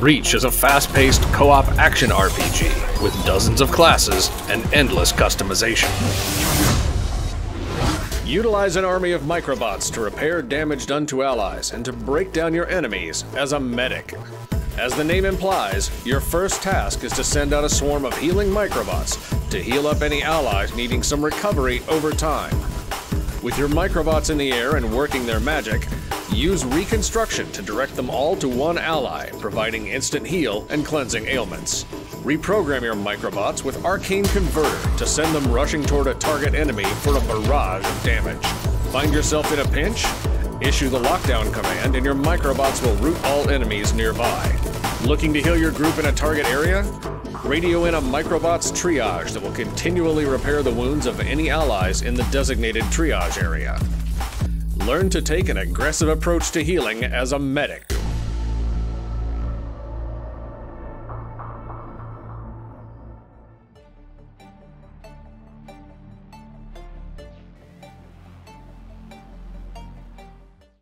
Breach is a fast paced co op action RPG with dozens of classes and endless customization. Utilize an army of microbots to repair damage done to allies and to break down your enemies as a medic. As the name implies, your first task is to send out a swarm of healing microbots to heal up any allies needing some recovery over time. With your microbots in the air and working their magic, use reconstruction to direct them all to one ally, providing instant heal and cleansing ailments. Reprogram your microbots with Arcane Converter to send them rushing toward a target enemy for a barrage of damage. Find yourself in a pinch? Issue the lockdown command and your microbots will root all enemies nearby. Looking to heal your group in a target area? Radio in a microbots triage that will continually repair the wounds of any allies in the designated triage area. Learn to take an aggressive approach to healing as a medic